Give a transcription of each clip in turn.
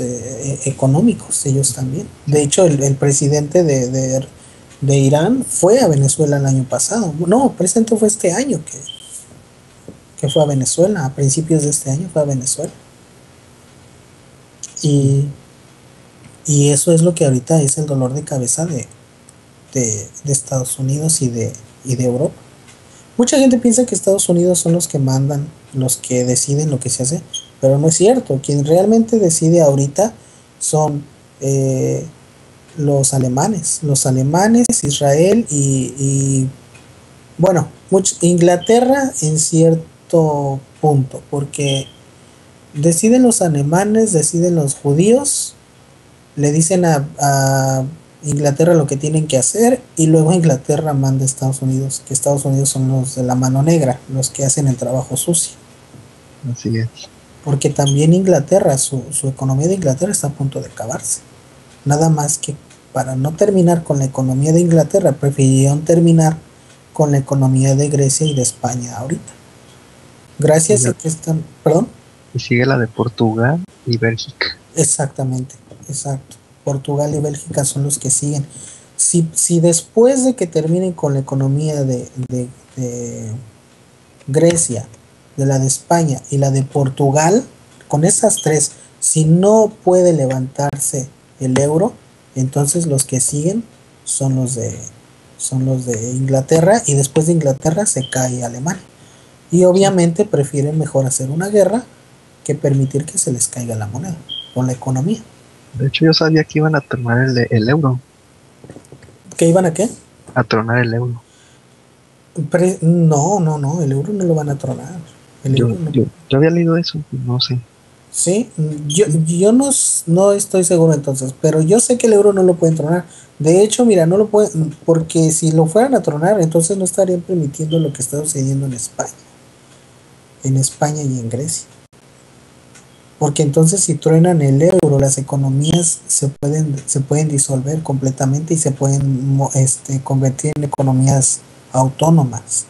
eh, e-, económicos, ellos también. De hecho, el, presidente de, de, Irán fue a Venezuela el año pasado. No, el presidente fue este año que, que fue a Venezuela, a principios de este año fue a Venezuela. Y, y eso es lo que ahorita es el dolor de cabeza de, de, de Estados Unidos y de, y de Europa. Mucha gente piensa que Estados Unidos son los que mandan, los que deciden lo que se hace, pero no es cierto. Quien realmente decide ahorita son eh, los alemanes, los alemanes, Israel y, bueno, Inglaterra en cierto punto, porque deciden los alemanes, deciden los judíos, le dicen a Inglaterra lo que tienen que hacer y luego Inglaterra manda a Estados Unidos, que Estados Unidos son los de la mano negra, los que hacen el trabajo sucio. Así es. Porque también Inglaterra, su, su economía de Inglaterra está a punto de acabarse. Nada más que para no terminar con la economía de Inglaterra, prefirieron terminar con la economía de Grecia y de España ahorita. Gracias a que están, perdón. Y sigue la de Portugal y Bélgica. Exactamente, exacto. Portugal y Bélgica son los que siguen. Si, si después de que terminen con la economía de, Grecia, de la de España y la de Portugal, con esas tres, si no puede levantarse el euro, entonces los que siguen son los de son los de Inglaterra y después de Inglaterra se cae Alemania. Y obviamente prefieren mejor hacer una guerra que permitir que se les caiga la moneda o la economía. De hecho, yo sabía que iban a tronar el, el euro. ¿Que iban a qué? A tronar el euro. no, no, no, el euro no lo van a tronar. Yo, yo, había leído eso, no sé. Sí, yo, yo no, no estoy seguro entonces, pero yo sé que el euro no lo pueden tronar. De hecho, mira, no lo pueden, porque si lo fueran a tronar, entonces no estarían permitiendo lo que está sucediendo en España. En España y en Grecia porque entonces si truenan el euro, las economías se pueden, se pueden disolver completamente y se pueden este, convertir en economías autónomas.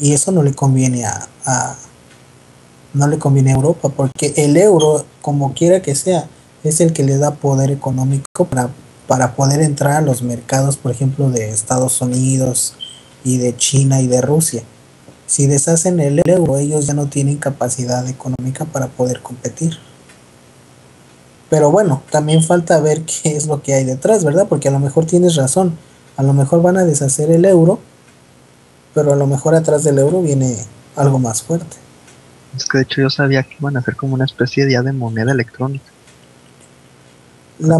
Y eso no le conviene a, no le conviene a Europa, porque el euro, como quiera que sea, es el que le da poder económico para, para poder entrar a los mercados, por ejemplo, de Estados Unidos y de China y de Rusia. Si deshacen el euro, ellos ya no tienen capacidad económica para poder competir. Pero bueno, también falta ver qué es lo que hay detrás, ¿verdad? Porque a lo mejor tienes razón. A lo mejor van a deshacer el euro, pero a lo mejor atrás del euro viene algo más fuerte. Es que de hecho yo sabía que iban a hacer como una especie de, de moneda electrónica. La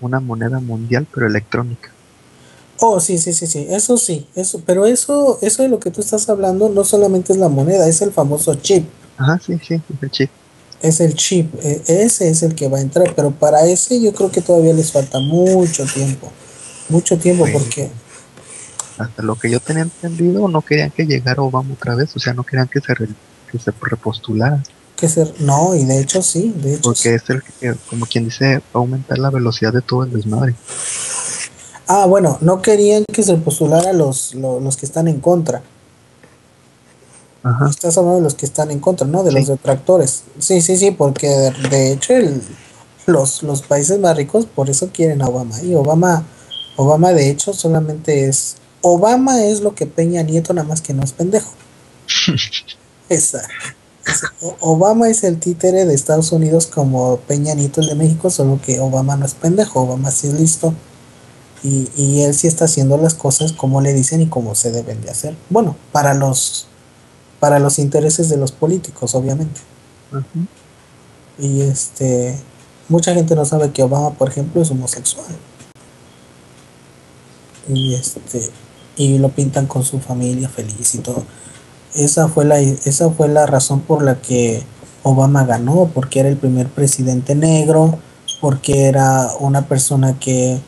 una moneda mundial, pero electrónica. Oh, sí, sí, sí, sí, eso sí, eso, pero eso, eso de lo que tú estás hablando no solamente es la moneda, es el famoso chip. Ajá, sí, sí, es el chip. Es el chip, e, ese es el que va a entrar, pero para ese yo creo que todavía les falta mucho tiempo, mucho tiempo porque... Hasta lo que yo tenía entendido, no querían que llegara Obama otra vez, o sea, no querían que se, que se repostulara. Que ser, no, y de hecho sí, de hecho Porque es el que, como quien dice, aumentar la velocidad de todo el desmadre. Ah, bueno, no querían que se postulara los, los, que están en contra. Ajá. Estás hablando de los que están en contra, ¿no? De los detractores. Sí, sí, sí, porque de, hecho los, los países más ricos por eso quieren a Obama. Y Obama, Obama de hecho solamente es... Obama es lo que Peña Nieto nada más que no es pendejo. Exacto. Obama es el títere de Estados Unidos como Peña Nieto el de México, solo que Obama no es pendejo, Obama sí es listo y, y, él sí está haciendo las cosas como le dicen y como se deben de hacer. Bueno, para los para los intereses de los políticos, obviamente. Y este mucha gente no sabe que Obama, por ejemplo, es homosexual. Y este y lo pintan con su familia feliz y todo. Esa fue la esa fue la razón por la que Obama ganó, porque era el primer presidente negro, porque era una persona que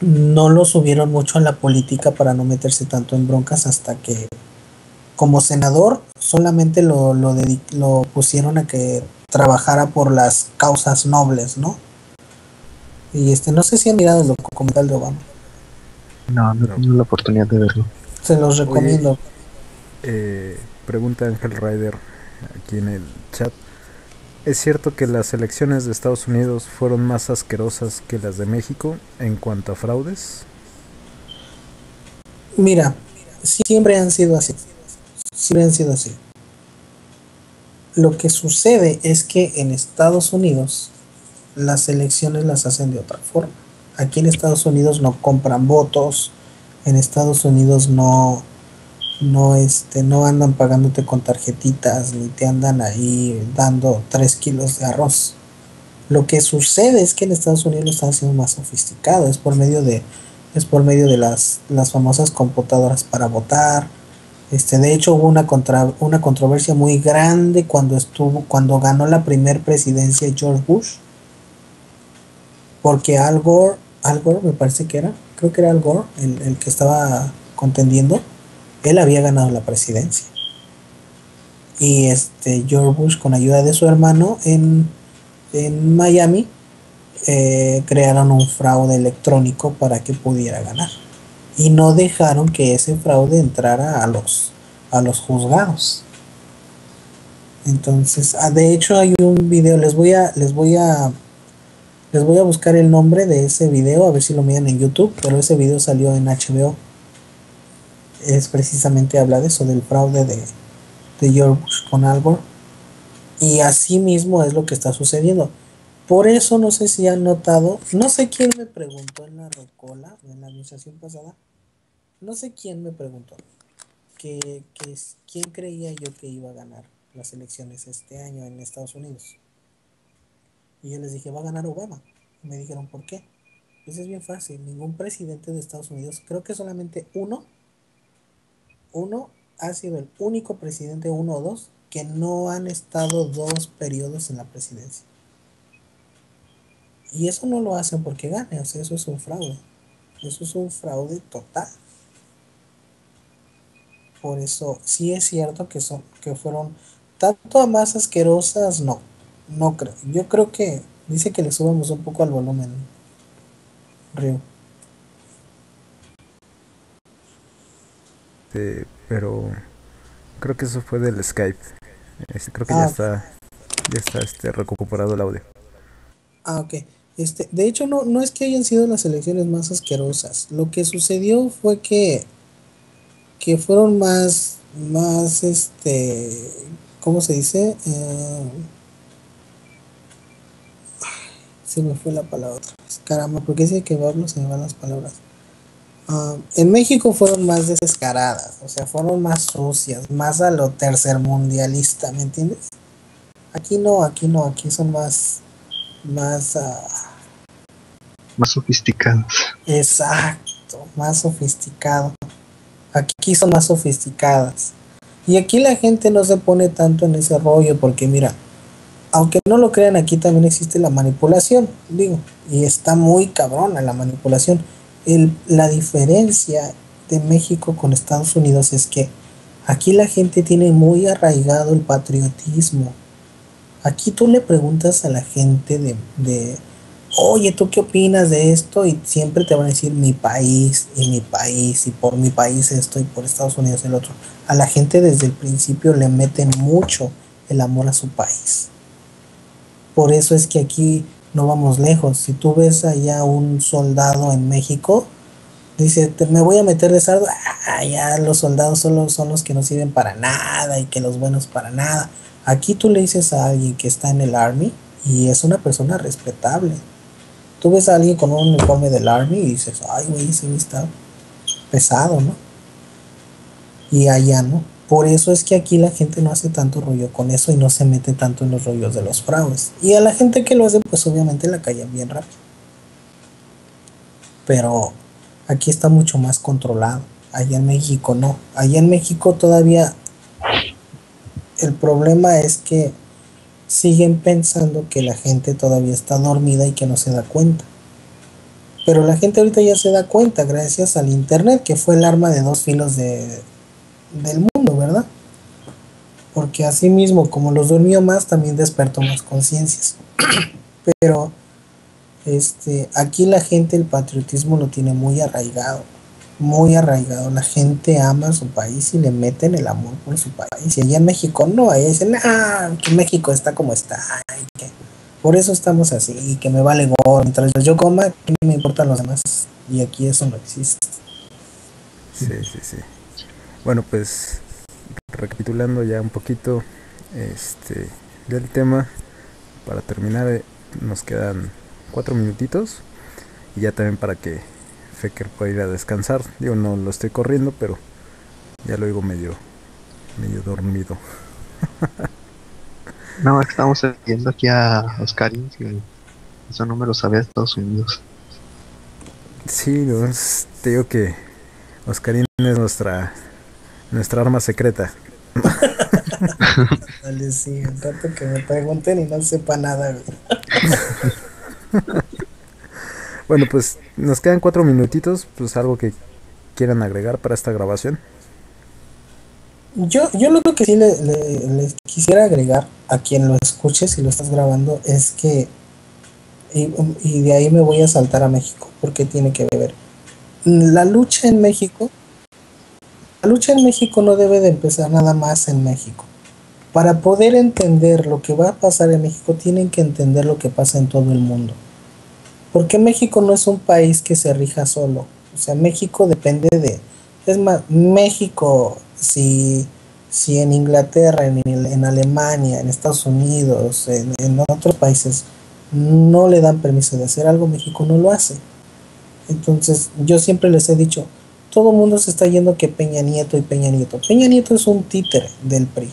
no lo subieron mucho en la política para no meterse tanto en broncas hasta que como senador solamente lo, lo, lo pusieron a que trabajara por las causas nobles, ¿no? Y este, no sé si han mirado el documental de Obama. No, no he tenido la oportunidad de verlo. Se los recomiendo. eh, pregunta Ángel Ryder aquí en el chat. ¿Es cierto que las elecciones de Estados Unidos fueron más asquerosas que las de México en cuanto a fraudes? Mira, siempre han sido así. Siempre han sido así. Lo que sucede es que en Estados Unidos las elecciones las hacen de otra forma. Aquí en Estados Unidos no compran votos, en Estados Unidos no, no, este, no andan pagándote con tarjetitas, ni te andan ahí dando 3 kilos de arroz. Lo que sucede es que en Estados Unidos lo están haciendo más sofisticado, es por medio de, es por medio de las, las famosas computadoras para votar. Este, de hecho hubo una, contra, una controversia muy grande cuando estuvo, cuando ganó la primer presidencia George Bush. Porque Al Gore, Al Gore me parece que era, creo que era Al Gore el, el que estaba contendiendo él había ganado la presidencia. Y este George Bush, con ayuda de su hermano en, Miami, eh, crearon un fraude electrónico para que pudiera ganar. Y no dejaron que ese fraude entrara a los, a los juzgados. Entonces, ah, de hecho hay un video, les voy a, les voy a, les voy a buscar el nombre de ese video, a ver si lo miran en YouTube, pero ese video salió en HBO es precisamente habla de eso, del fraude de, de George con Al Y así mismo es lo que está sucediendo. Por eso no sé si han notado, no sé quién me preguntó en la Rocola, en la administración pasada, no sé quién me preguntó que, que quién creía yo que iba a ganar las elecciones este año en Estados Unidos. Y yo les dije, va a ganar Obama. Y me dijeron, ¿por qué? Pues es bien fácil, ningún presidente de Estados Unidos, creo que solamente uno uno ha sido el único presidente, uno o dos, que no han estado dos periodos en la presidencia. Y eso no lo hacen porque gane, o sea, eso es un fraude. Eso es un fraude total. Por eso, sí es cierto que son, que fueron tanto más asquerosas, no, no creo. Yo creo que dice que le subamos un poco al volumen. Río. Pero creo que eso fue del Skype. Este, creo que ya ah. está, ya está este, recuperado el audio. Ah, ok. Este, de hecho, no, no es que hayan sido las elecciones más asquerosas. Lo que sucedió fue que, que fueron más, más, este, ¿cómo se dice? Eh, se me fue la palabra otra vez. Caramba, porque si que hablo se me van las palabras. Ah, en México fueron más descaradas, o sea, fueron más sucias, más a lo tercermundialista, ¿me entiendes? Aquí no, aquí no, aquí son más, más, uh, más sofisticados. Exacto, más sofisticado. Aquí son más sofisticadas. Y aquí la gente no se pone tanto en ese rollo porque mira, aunque no lo crean, aquí también existe la manipulación, digo, y está muy cabrona la manipulación la diferencia de México con Estados Unidos es que aquí la gente tiene muy arraigado el patriotismo. Aquí tú le preguntas a la gente de, de, oye, ¿tú qué opinas de esto? Y siempre te van a decir mi país y mi país y por mi país esto y por Estados Unidos el otro. A la gente desde el principio le meten mucho el amor a su país. Por eso es que aquí no vamos lejos. Si tú ves allá un soldado en México, dice, me voy a meter de sardo, ah, ya los soldados solo son los que no sirven para nada y que los buenos para nada. Aquí tú le dices a alguien que está en el Army y es una persona respetable. Tú ves a alguien con un uniforme del Army y dices, ay, güey, ese está pesado, ¿no? Y allá no. Por eso es que aquí la gente no hace tanto rollo con eso y no se mete tanto en los rollos de los fraudes. Y a la gente que lo hace, pues obviamente la callan bien rápido. Pero aquí está mucho más controlado. Allá en México no. Allá en México todavía el problema es que siguen pensando que la gente todavía está dormida y que no se da cuenta. Pero la gente ahorita ya se da cuenta gracias al Internet, que fue el arma de dos filos de, del mundo, ¿verdad? Porque así mismo, como los durmió más, también despertó más conciencias. Pero este, aquí la gente el patriotismo lo tiene muy arraigado. muy arraigado. La gente ama su país y le meten el amor por su país. Y allá en México no, ahí dicen, ah, que México está como está. por eso estamos así, que me vale gorro. Mientras yo coma, ¿qué me importan los demás? Y aquí eso no existe. Sí, sí, sí. Bueno, pues recapitulando ya un poquito este del tema, para terminar eh, nos quedan cuatro minutitos y ya también para que Fecker pueda ir a descansar. Digo, no lo estoy corriendo, pero ya lo digo medio, medio dormido. no, estamos viendo aquí a Oscarín, y eso no me lo sabía de Estados Unidos. Sí, te digo que Oscarín es nuestra nuestra arma secreta. Dale, sí, un rato que me pregunten y no sepa nada, bueno, pues nos quedan cuatro minutitos, pues algo que quieran agregar para esta grabación. Yo, yo lo que sí le, quisiera agregar a quien lo escuche si lo estás grabando es que, y, y de ahí me voy a saltar a México, porque tiene que ver. La lucha en México, la lucha en México no debe de empezar nada más en México. Para poder entender lo que va a pasar en México, tienen que entender lo que pasa en todo el mundo. Porque México no es un país que se rija solo. O sea, México depende de... Es más, México, si, si en Inglaterra, en, en Alemania, en Estados Unidos, en, en otros países, no le dan permiso de hacer algo, México no lo hace. Entonces, yo siempre les he dicho, todo el mundo se está yendo que Peña Nieto y Peña Nieto. Peña Nieto es un títere del PRI.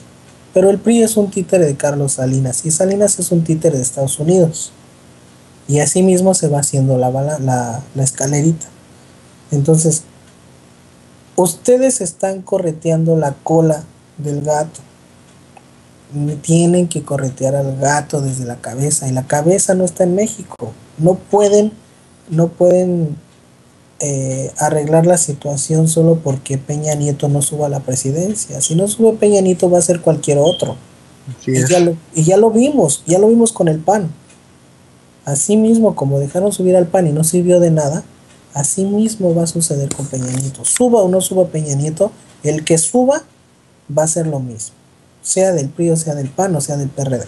Pero el PRI es un títere de Carlos Salinas y Salinas es un títere de Estados Unidos. Y así mismo se va haciendo la, la, la escalerita. Entonces, ustedes están correteando la cola del gato. Tienen que corretear al gato desde la cabeza. Y la cabeza no está en México. No pueden, no pueden eh, arreglar la situación solo porque Peña Nieto no suba a la presidencia. Si no sube Peña Nieto va a ser cualquier otro. y, ya lo, y ya lo vimos, ya lo vimos con el PAN. Así mismo como dejaron subir al PAN y no sirvió de nada, así mismo va a suceder con Peña Nieto. Suba o no suba Peña Nieto, el que suba va a ser lo mismo. Sea del PRI o sea del PAN o sea del PRD,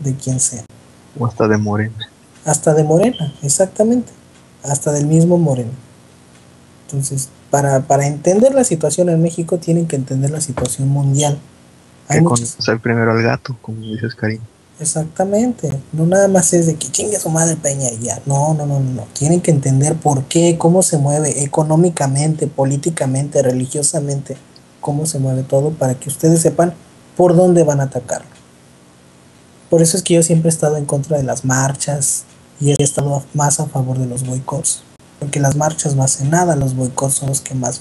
de quien sea. O hasta de Morena. Hasta de Morena, exactamente. Hasta del mismo Morena. Entonces, para, para entender la situación en México, tienen que entender la situación mundial. Hay que conocer primero al gato, como dices, Karim. Exactamente. No nada más es de que chingue su madre Peña y ya. No, no, no, no. Tienen que entender por qué, cómo se mueve económicamente, políticamente, religiosamente, cómo se mueve todo para que ustedes sepan por dónde van a atacar. Por eso es que yo siempre he estado en contra de las marchas y he estado más a favor de los boicots porque las marchas no hacen nada, los boicots son los que más